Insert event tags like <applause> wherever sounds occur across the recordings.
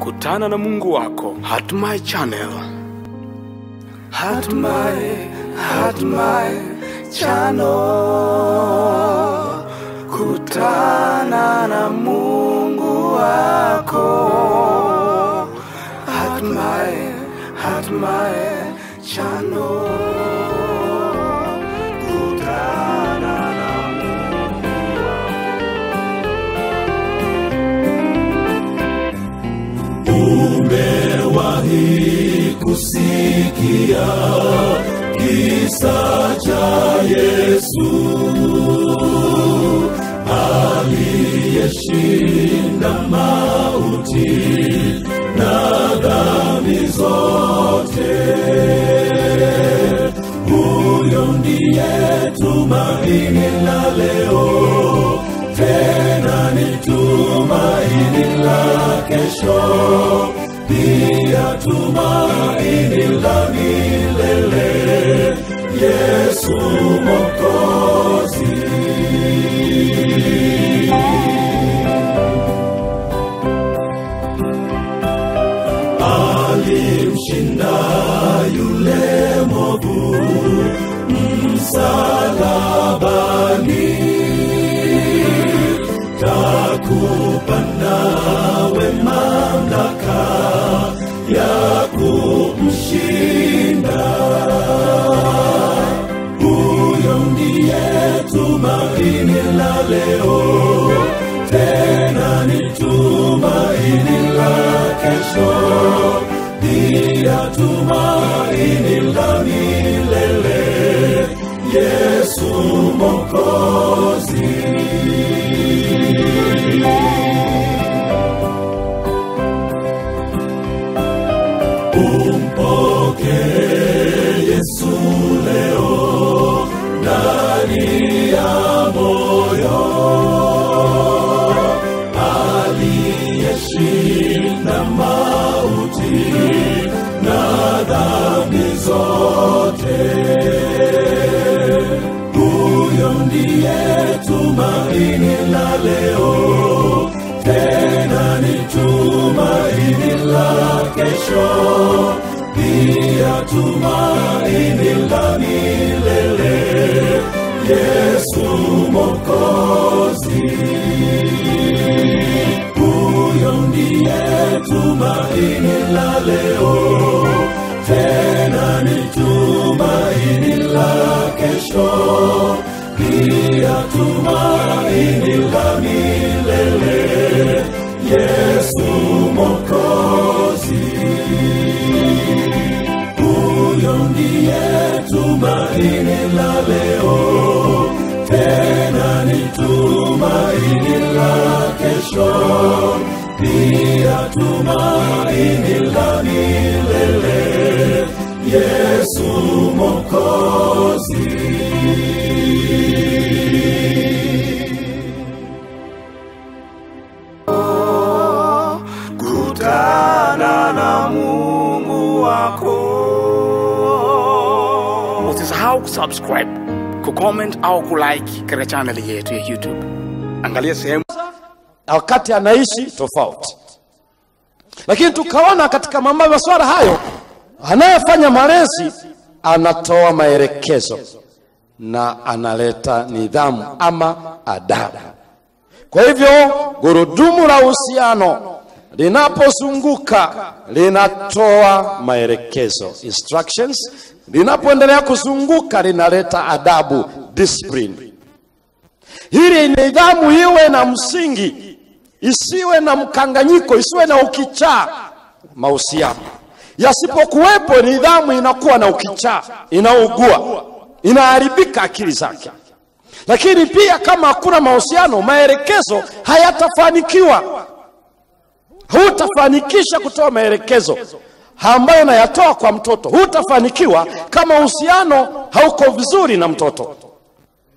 kutana na Mungu wako. Hatimaye Channel. Hatimaye, hatimaye Channel. Kutana na Mungu wako. Hatimaye, hatimaye Channel. Kusikia kisa cha Yesu aliyeshinda mauti na dhambi zote. Huyo ndiye tumaini la leo, tena ni tumaini la kesho pia tumaini la milele Yesu Mwokozi. Alimshinda yule mwovu msalabani, takupa tumaini la milele, Yesu Mwokozi. Pia tumaini la milele, Yesu Mwokozi. Huyo ndiye tumaini la leo, tena ni tumaini la kesho, pia tumaini la milele, kusubscribe, kucomment au kulike katika channel yetu ya YouTube. Angalia sehemu wakati anaishi tofauti. Lakini tukaona katika mambo masuala hayo, anayefanya malezi anatoa maelekezo na analeta nidhamu ama adabu. Kwa hivyo gurudumu la uhusiano linapozunguka linatoa maelekezo instructions, linapoendelea kuzunguka linaleta adabu discipline Hili nidhamu iwe na msingi, isiwe na mkanganyiko, isiwe na ukichaa mahusiano. Yasipokuwepo nidhamu, inakuwa na ukichaa, inaugua, inaharibika akili zake. Lakini pia kama hakuna mahusiano, maelekezo hayatafanikiwa. Hutafanikisha kutoa maelekezo ambayo nayatoa kwa mtoto, hutafanikiwa kama uhusiano hauko vizuri na mtoto.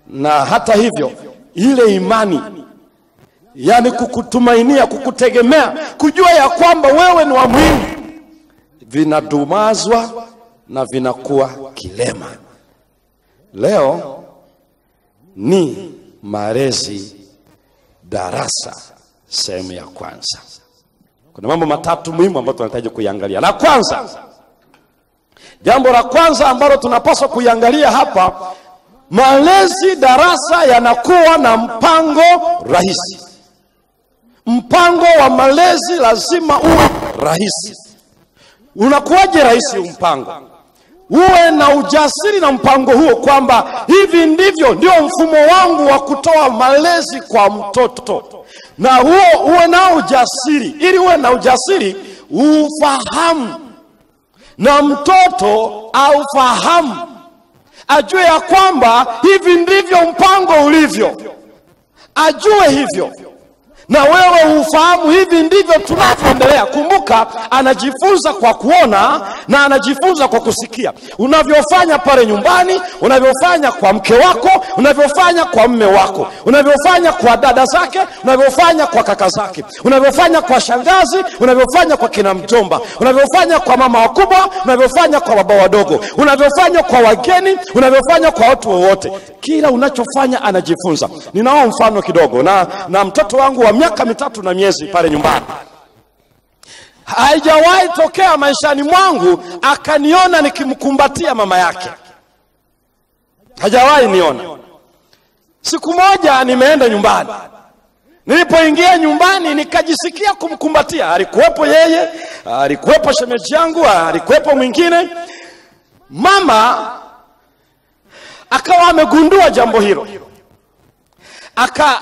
Na hata hivyo, ile imani yani kukutumainia, kukutegemea, kujua ya kwamba wewe ni wa muhimu, vinadumazwa na vinakuwa kilema. Leo ni malezi darasa sehemu ya kwanza. Kuna mambo matatu muhimu ambayo tunahitaji kuiangalia. La kwanza, jambo la kwanza ambalo tunapaswa kuiangalia hapa, malezi darasa yanakuwa na mpango rahisi. Mpango wa malezi lazima uwe rahisi. Unakuwaje rahisi mpango? Uwe na ujasiri na mpango huo kwamba hivi ndivyo ndio mfumo wangu wa kutoa malezi kwa mtoto, na huo uwe na ujasiri. Ili uwe na ujasiri, ufahamu na mtoto aufahamu, ajue ya kwamba hivi ndivyo mpango ulivyo, ajue hivyo na wewe ufahamu hivi ndivyo tunavyoendelea. Kumbuka, anajifunza kwa kuona na anajifunza kwa kusikia. Unavyofanya pale nyumbani, unavyofanya kwa mke wako, unavyofanya kwa mme wako, unavyofanya kwa dada zake, unavyofanya kwa kaka zake, unavyofanya kwa shangazi, unavyofanya kwa kina mjomba, unavyofanya kwa mama wakubwa, unavyofanya kwa baba wadogo, unavyofanya kwa wageni, unavyofanya kwa watu wowote, kila unachofanya anajifunza. Ninao mfano kidogo na, na mtoto wangu wa miaka mitatu na miezi pale nyumbani. Haijawahi tokea maishani mwangu akaniona nikimkumbatia mama yake, hajawahi niona. Siku moja nimeenda nyumbani, nilipoingia nyumbani nikajisikia kumkumbatia. Alikuwepo yeye, alikuwepo shemeji yangu, alikuwepo mwingine. Mama akawa amegundua jambo hilo.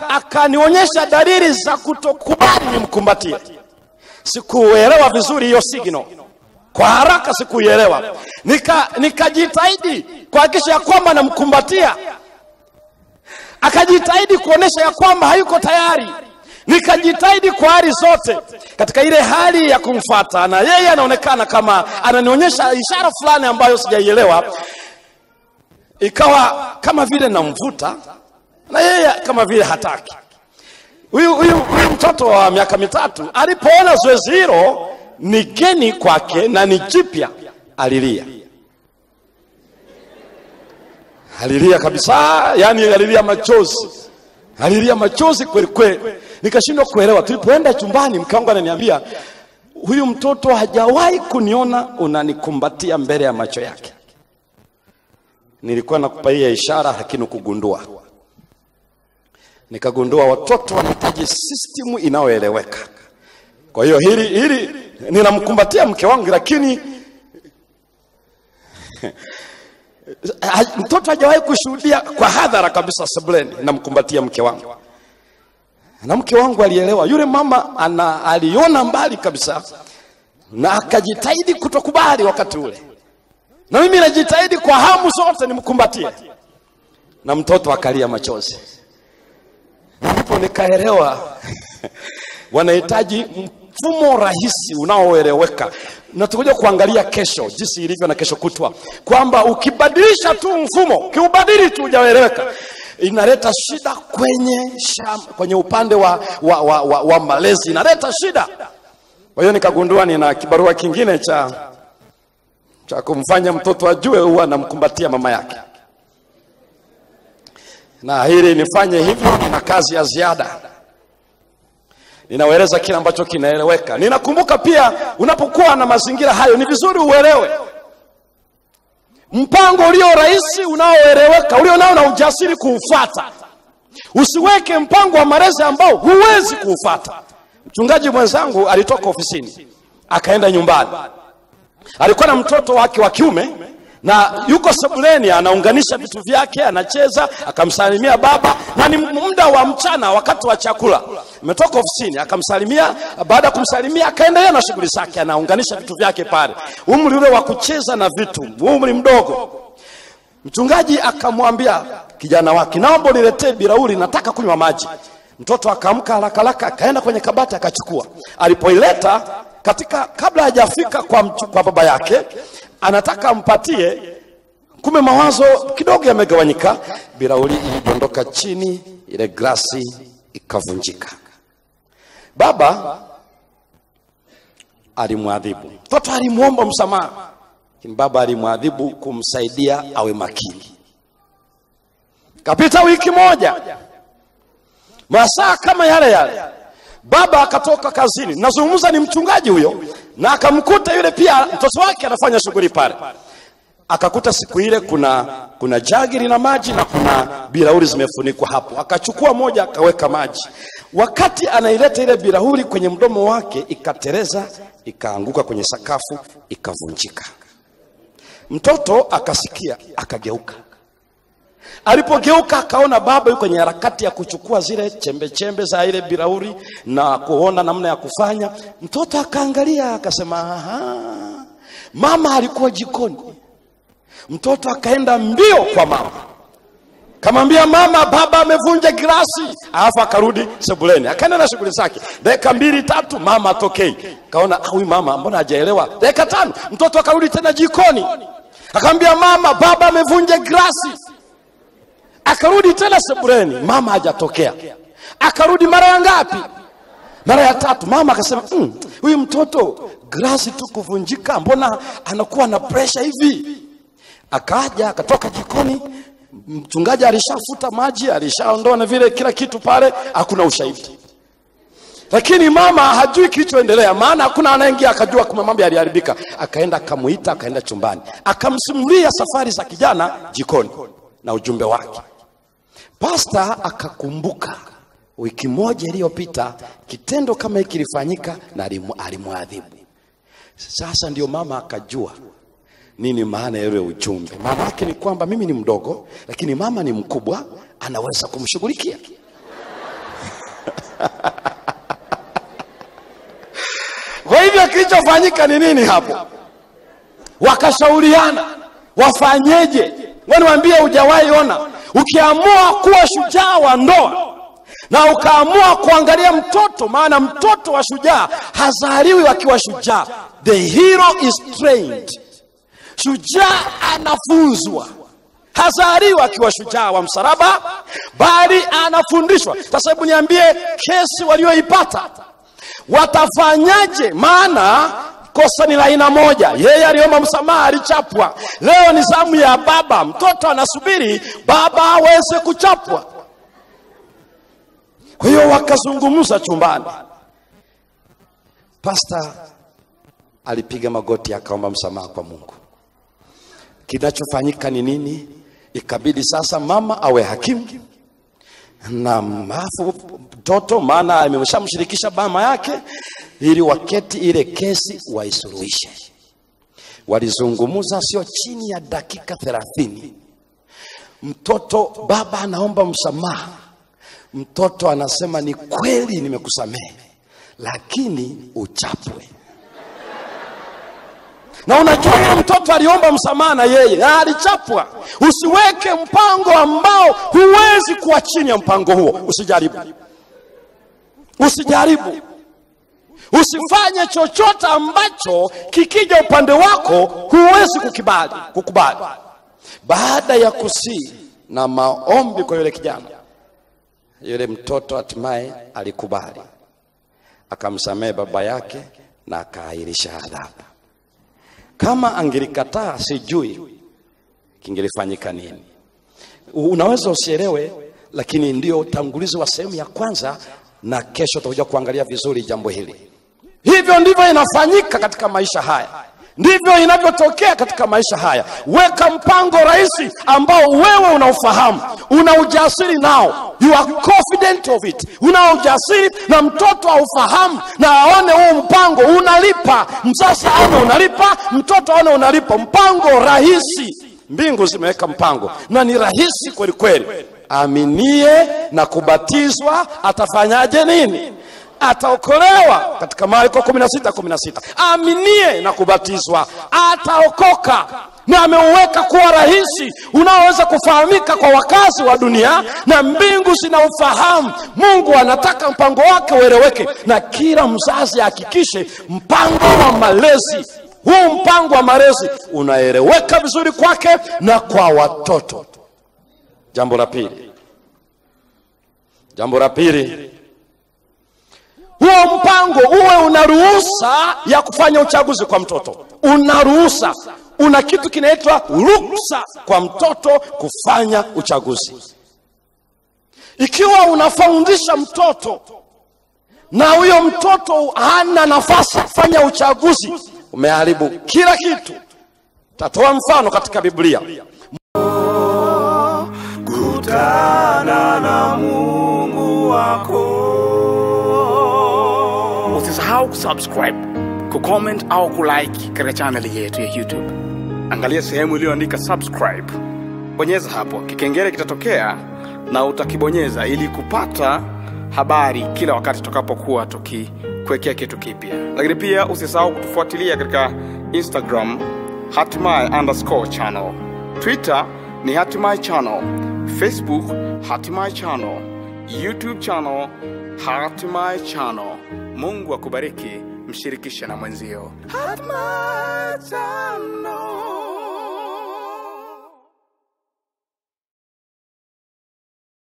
Akanionyesha aka dalili za kutokubali nimkumbatie. Sikuelewa vizuri hiyo signal, kwa haraka sikuielewa, nikajitahidi nika kuhakikisha ya kwamba namkumbatia, akajitahidi kuonesha ya kwamba hayuko tayari. Nikajitahidi kwa hali zote, katika ile hali ya kumfata, na yeye anaonekana kama ananionyesha ishara fulani ambayo sijaielewa, ikawa kama vile namvuta na yeye kama vile hataki. Huyu huyu mtoto wa miaka mitatu alipoona zoezi hilo ni geni kwake na ni jipya, alilia, alilia kabisa, yani alilia machozi, alilia machozi kweli kweli. Nikashindwa kuelewa. Tulipoenda chumbani, mke wangu ananiambia huyu mtoto hajawahi kuniona unanikumbatia mbele ya macho yake. Nilikuwa nakupaia ishara, lakini kugundua nikagundua watoto wanahitaji system inayoeleweka. Kwa hiyo hili hili ninamkumbatia mke wangu, lakini <laughs> mtoto hajawahi kushuhudia kwa hadhara kabisa sebuleni, namkumbatia mke wangu, na mke wangu alielewa. Yule mama ana, aliona mbali kabisa na akajitahidi kutokubali wakati ule, na mimi najitahidi kwa hamu zote nimkumbatie, na mtoto akalia machozi. Ndipo nikaelewa <laughs> wanahitaji mfumo rahisi unaoeleweka, na tukuja kuangalia kesho jinsi ilivyo na kesho kutwa, kwamba ukibadilisha tu mfumo, ukiubadili tu hujaeleweka, inaleta shida kwenye sham, kwenye upande wa, wa, wa, wa, wa malezi, inaleta shida. Kwa hiyo nikagundua nina kibarua kingine cha cha kumfanya mtoto ajue huwa anamkumbatia mama yake na hili nifanye hivyo, nina kazi ya ziada, ninaeleza kile ambacho kinaeleweka. Ninakumbuka pia, unapokuwa na mazingira hayo, ni vizuri uelewe mpango ulio rahisi, unaoeleweka, ulio nao na ujasiri kuufata. Usiweke mpango wa malezi ambao huwezi kuufata. Mchungaji mwenzangu alitoka ofisini akaenda nyumbani, alikuwa na mtoto wake wa kiume na yuko sebuleni anaunganisha vitu vyake, anacheza, akamsalimia baba, na ni muda wa mchana, wakati wa chakula. Ametoka ofisini akamsalimia. Baada ya kumsalimia, akaendelea na shughuli zake, anaunganisha vitu vyake pale, umri ule wa kucheza na vitu, umri mdogo. Mchungaji akamwambia kijana wake, naomba niletee birauli, nataka kunywa maji. Mtoto akaamka haraka haraka, akaenda kwenye kabati akachukua. Alipoileta katika, kabla hajafika kwa, kwa baba yake anataka ampatie, kume mawazo kidogo yamegawanyika. Birauli ilidondoka chini, ile grasi ikavunjika. Baba alimwadhibu mtoto, alimwomba msamaha, lakini baba alimwadhibu kumsaidia awe makini. Kapita wiki moja, masaa kama yale yale, baba akatoka kazini. Nazungumza ni mchungaji huyo na akamkuta yule pia mtoto wake anafanya shughuli pale. Akakuta siku ile kuna kuna jagi lina maji na kuna bilauri zimefunikwa hapo. Akachukua moja akaweka maji. Wakati anaileta ile bilauri kwenye mdomo wake ikatereza ikaanguka kwenye sakafu ikavunjika. Mtoto akasikia akageuka alipogeuka akaona baba yuko kwenye harakati ya kuchukua zile chembe chembe za ile birauri na kuona namna ya kufanya mtoto akaangalia akasema "Aha, mama alikuwa jikoni. Mtoto akaenda mbio kwa mama. Kamwambia mama baba amevunja glasi, alafu akarudi sebuleni. Akaenda na shughuli zake. Dakika mbili tatu mama atokei. Kaona "Ah, huyu mama mbona hajaelewa? Dakika tano mtoto akarudi tena jikoni. Akamwambia mama baba amevunja girasi akarudi tena sebureni, mama hajatokea. Akarudi mara ya ngapi? Mara ya tatu. Mama akasema "Mm, huyu mtoto grasi tu kuvunjika mbona anakuwa na presha hivi? Akaja akatoka jikoni mchungaji alishafuta maji alishaondoa na vile kila kitu pale hakuna ushahidi. Lakini mama hajui kilichoendelea maana hakuna anaingia akajua kuma mambo yaliharibika. Akaenda akamuita akaenda chumbani. Akamsimulia safari za kijana jikoni na ujumbe wake pasta akakumbuka wiki moja iliyopita kitendo kama hiki kilifanyika na alimwadhibu. Sasa ndio mama akajua nini maana ya uchumbe. Maana yake ni kwamba mimi ni mdogo lakini mama ni mkubwa anaweza kumshughulikia. <laughs> Kwa hivyo kilichofanyika ni nini hapo? Wakashauriana wafanyeje? Waniwambie hujawahi ona ukiamua kuwa shujaa wa ndoa na ukaamua kuangalia mtoto maana mtoto wa shujaa hazaliwi akiwa shujaa. The hero is trained. Shujaa anafunzwa. Hazaliwi akiwa shujaa wa msalaba bali anafundishwa. Sasa hebu niambie kesi walioipata watafanyaje? Maana kosa ni la aina moja. Yeye aliomba msamaha alichapwa. Leo ni zamu ya baba. Mtoto anasubiri baba aweze kuchapwa. Kwa hiyo wakazungumza chumbani. Pasta alipiga magoti akaomba msamaha kwa mungu. Kinachofanyika ni nini? Ikabidi sasa mama awe hakimu. Na mafu mtoto maana ameshamshirikisha mama yake ili waketi ile kesi waisuluhishe. Walizungumza sio chini ya dakika thelathini. Mtoto baba anaomba msamaha. Mtoto anasema ni kweli nimekusamehe lakini uchapwe. Na unajua yule mtoto aliomba msamaha na yeye na alichapwa. Usiweke mpango ambao huwezi kuwa chini ya mpango huo. Usijaribu. Usijaribu usifanye chochote ambacho kikija upande wako huwezi kukibali kukubali. Baada ya kusii na maombi kwa yule kijana yule mtoto hatimaye alikubali. Akamsamehe baba yake na akaahirisha adhabu. Kama angelikataa sijui kingelifanyika nini. Unaweza usielewe lakini ndio utangulizi wa sehemu ya kwanza na kesho tutakuja kuangalia vizuri jambo hili hivyo ndivyo inafanyika katika maisha haya. Ndivyo inavyotokea katika maisha haya. Weka mpango rahisi ambao wewe unaufahamu una ujasiri nao. You are confident of it. Una ujasiri na mtoto aufahamu na aone huu mpango unalipa. Mzazi aone unalipa mtoto aone unalipa. Mpango rahisi. Mbingu zimeweka mpango na ni rahisi kweli kweli aminie na kubatizwa. Atafanyaje nini ataokolewa katika marko 16:16 16 aminie na kubatizwa. Ataokoka na ameuweka kuwa rahisi unaoweza kufahamika kwa wakazi wa dunia na mbingu zinaufahamu mungu anataka mpango wake ueleweke na kila mzazi ahakikishe mpango wa malezi huu mpango wa malezi unaeleweka vizuri kwake na kwa watoto. Jambo la pili. Jambo la pili huo mpango uwe una ruhusa ya kufanya uchaguzi kwa mtoto. Una ruhusa. Una kitu kinaitwa ruksa kwa mtoto kufanya uchaguzi. Ikiwa unafundisha mtoto na huyo mtoto hana nafasi kufanya uchaguzi umeharibu kila kitu. Tatoa mfano katika biblia. Kutana kusubscribe kucomment au kulike katika chaneli yetu ya youtube. Angalia sehemu iliyoandika subscribe. Bonyeza hapo. Kikengele kitatokea na utakibonyeza ili kupata habari kila wakati tutakapokuwa tukikuwekea kitu kipya. Lakini pia usisahau kutufuatilia katika instagram hatimaye underscore channel. Twitter ni hatimaye channel. Facebook hatimaye channel. Youtube channel hatimaye channel mungu akubariki mshirikishe na mwenzio. Hatma channel